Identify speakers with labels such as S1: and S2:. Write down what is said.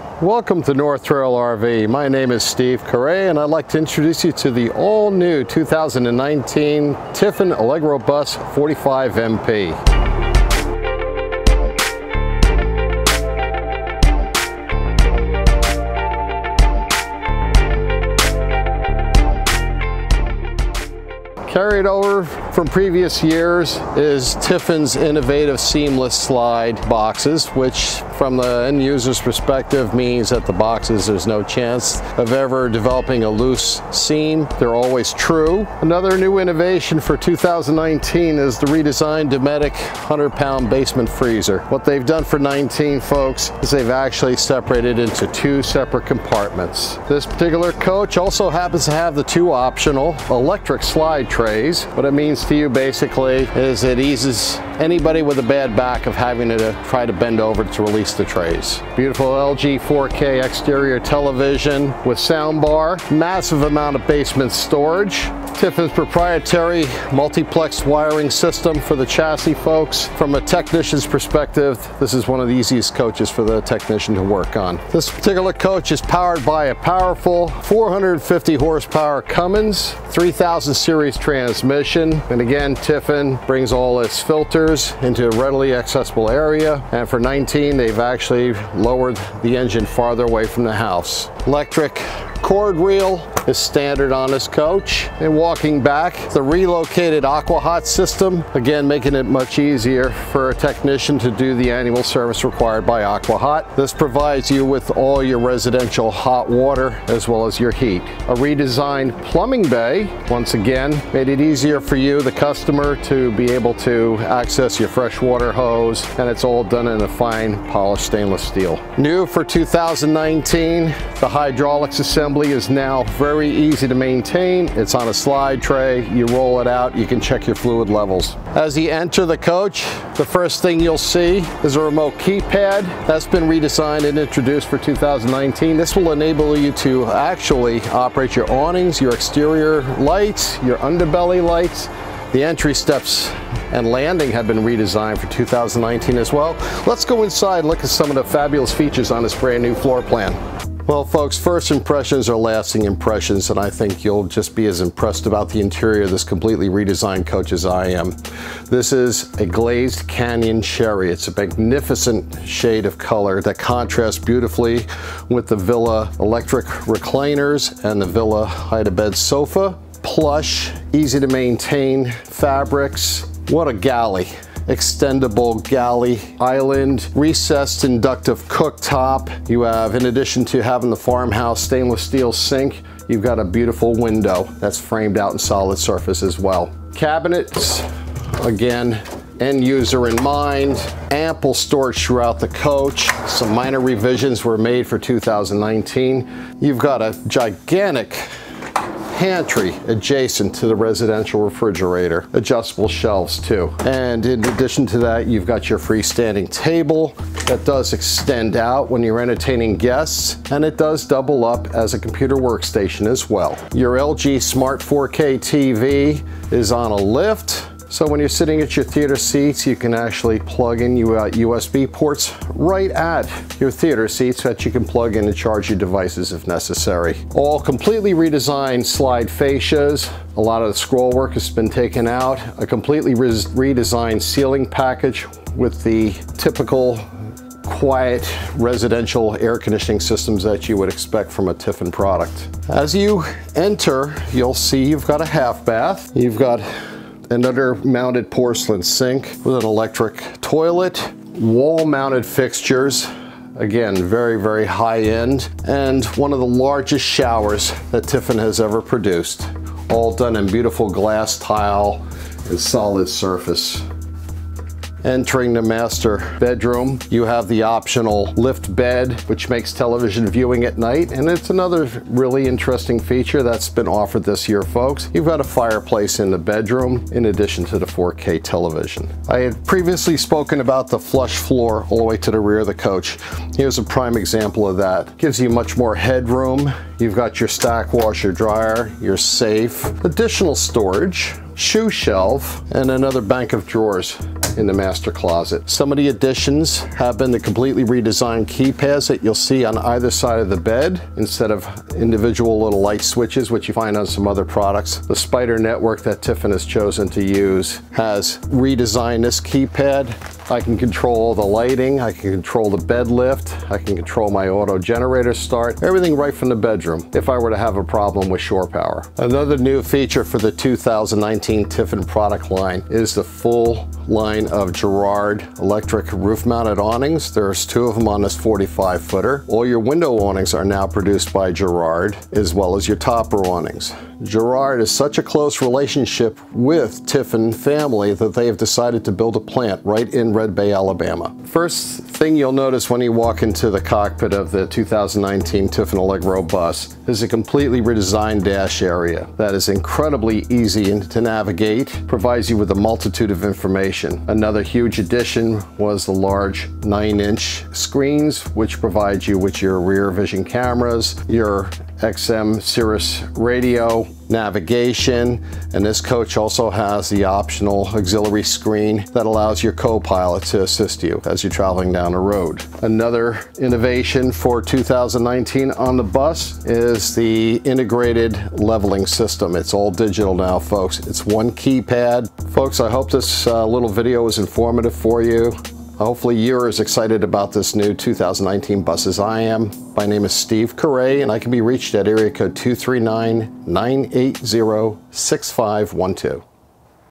S1: Welcome to North Trail RV. My name is Steve Kiray and I'd like to introduce you to the all-new 2019 Tiffin Allegro Bus 45 MP. Carried over from previous years is Tiffin's innovative seamless slide boxes, which from the end user's perspective means that the boxes there's no chance of ever developing a loose seam. They're always true. Another new innovation for 2019 is the redesigned Dometic 100 pound basement freezer. What they've done for 19 folks is they've actually separated into two separate compartments. This particular coach also happens to have the two optional electric slide trays. What it means to you basically is it eases anybody with a bad back of having to try to bend over to release the trays. Beautiful LG 4K exterior television with sound bar, massive amount of basement storage, Tiffin's proprietary multiplex wiring system for the chassis folks. From a technician's perspective, this is one of the easiest coaches for the technician to work on. This particular coach is powered by a powerful 450 horsepower Cummins 3000 series transmission. And again, Tiffin brings all its filters into a readily accessible area. And for 19, they've actually lowered the engine farther away from the house. Electric cord reel is standard on this coach. And walking back, the relocated AquaHot system, again making it much easier for a technician to do the annual service required by AquaHot. This provides you with all your residential hot water as well as your heat. A redesigned plumbing bay, once again, made it easier for you, the customer, to be able to access your freshwater hose and it's all done in a fine polished stainless steel. New for 2019, the hydraulics assembly is now very easy to maintain. It's on a slide tray. You roll it out, you can check your fluid levels. As you enter the coach, the first thing you'll see is a remote keypad. That's been redesigned and introduced for 2019. This will enable you to actually operate your awnings, your exterior lights, your underbelly lights, the entry steps and landing have been redesigned for 2019 as well. Let's go inside and look at some of the fabulous features on this brand new floor plan. Well folks, first impressions are lasting impressions and I think you'll just be as impressed about the interior of this completely redesigned coach as I am. This is a glazed canyon cherry. It's a magnificent shade of color that contrasts beautifully with the Villa electric recliners and the Villa hide-a-bed sofa. Plush, easy to maintain fabrics. What a galley extendable galley island, recessed inductive cooktop. You have, in addition to having the farmhouse stainless steel sink, you've got a beautiful window that's framed out in solid surface as well. Cabinets, again, end user in mind, ample storage throughout the coach. Some minor revisions were made for 2019. You've got a gigantic pantry adjacent to the residential refrigerator. Adjustable shelves too. And in addition to that, you've got your freestanding table that does extend out when you're entertaining guests, and it does double up as a computer workstation as well. Your LG Smart 4K TV is on a lift so when you're sitting at your theater seats, you can actually plug in your uh, USB ports right at your theater seats that you can plug in and charge your devices if necessary. All completely redesigned slide fascias. A lot of the scroll work has been taken out. A completely redesigned ceiling package with the typical quiet residential air conditioning systems that you would expect from a Tiffin product. As you enter, you'll see you've got a half bath. You've got an under-mounted porcelain sink with an electric toilet, wall-mounted fixtures, again, very, very high-end, and one of the largest showers that Tiffin has ever produced, all done in beautiful glass tile and solid surface. Entering the master bedroom, you have the optional lift bed, which makes television viewing at night. And it's another really interesting feature that's been offered this year, folks. You've got a fireplace in the bedroom in addition to the 4K television. I had previously spoken about the flush floor all the way to the rear of the coach. Here's a prime example of that. Gives you much more headroom. You've got your stack washer dryer, your safe, additional storage, shoe shelf, and another bank of drawers in the master closet. Some of the additions have been the completely redesigned keypads that you'll see on either side of the bed instead of individual little light switches, which you find on some other products. The Spyder network that Tiffin has chosen to use has redesigned this keypad I can control the lighting, I can control the bed lift, I can control my auto generator start, everything right from the bedroom if I were to have a problem with shore power. Another new feature for the 2019 Tiffin product line is the full line of Girard electric roof mounted awnings. There's two of them on this 45 footer. All your window awnings are now produced by Girard as well as your topper awnings. Girard is such a close relationship with Tiffin family that they have decided to build a plant right in Red Bay, Alabama. First thing you'll notice when you walk into the cockpit of the 2019 Tiffin Allegro bus is a completely redesigned dash area that is incredibly easy to navigate, provides you with a multitude of information. Another huge addition was the large 9-inch screens which provide you with your rear vision cameras, your XM Sirius radio, navigation, and this coach also has the optional auxiliary screen that allows your co-pilot to assist you as you're traveling down the road. Another innovation for 2019 on the bus is the integrated leveling system. It's all digital now, folks. It's one keypad. Folks, I hope this uh, little video was informative for you. Hopefully you're as excited about this new 2019 bus as I am. My name is Steve Kiray and I can be reached at area code 239-980-6512.